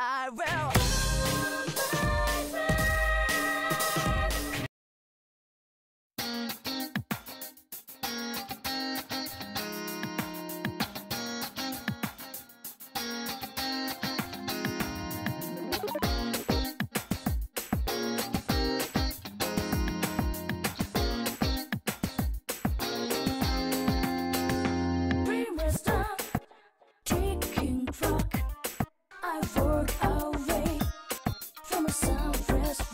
I will. so fresh.